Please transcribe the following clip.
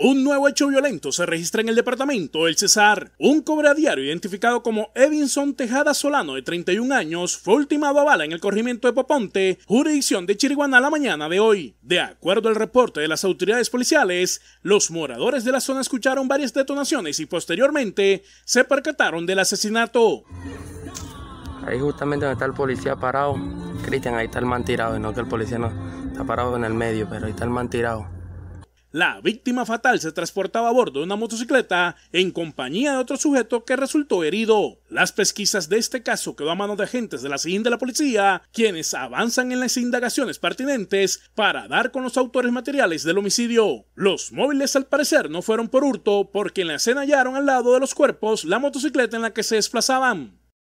Un nuevo hecho violento se registra en el departamento El Cesar. Un cobre a diario identificado como Edinson Tejada Solano, de 31 años, fue ultimado a bala en el corrimiento de Poponte, jurisdicción de Chiriguaná la mañana de hoy. De acuerdo al reporte de las autoridades policiales, los moradores de la zona escucharon varias detonaciones y posteriormente se percataron del asesinato. Ahí justamente donde está el policía parado, Cristian, ahí está el man tirado, y no que el policía no está parado en el medio, pero ahí está el man tirado. La víctima fatal se transportaba a bordo de una motocicleta en compañía de otro sujeto que resultó herido. Las pesquisas de este caso quedó a mano de agentes de la SIN de la policía, quienes avanzan en las indagaciones pertinentes para dar con los autores materiales del homicidio. Los móviles al parecer no fueron por hurto porque en la escena hallaron al lado de los cuerpos la motocicleta en la que se desplazaban.